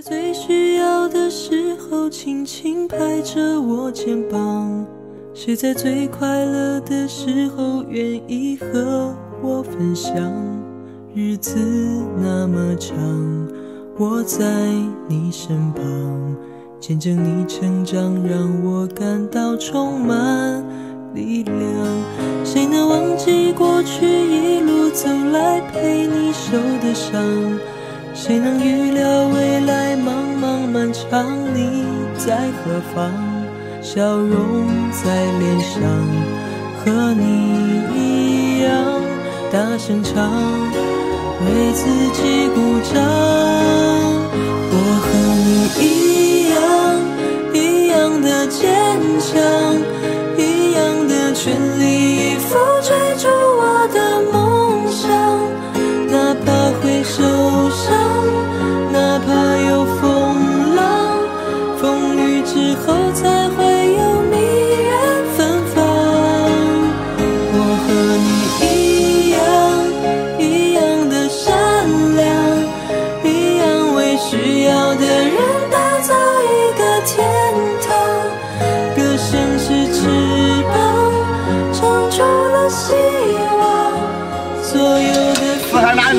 在最需要的时候，轻轻拍着我肩膀。谁在最快乐的时候，愿意和我分享？日子那么长，我在你身旁，见证你成长，让我感到充满力量。谁能忘记过去一路走来陪你受的伤？谁能预料未漫长，你在何方？笑容在脸上，和你一样大声唱，为自己鼓掌。我和你一样，一样的坚强，一样的全力以赴追逐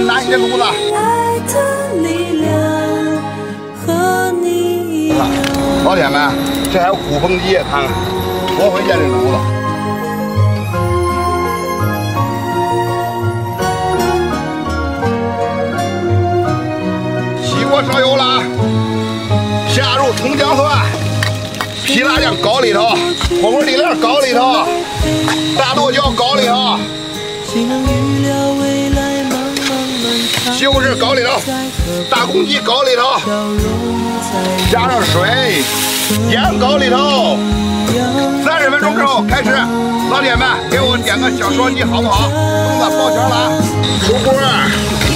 拿你的炉子。老铁们，这还有鼓风机，看看多会见这炉子。起锅烧油了啊！下入葱姜蒜，皮辣酱搞里头，火锅底料搞里头，大剁椒搞里头。西红柿搞里头，大公鸡搞里头，加上水，盐搞里头。三十分钟之后开始，老铁们给我点个小双击好不好？粽子包全了！出锅。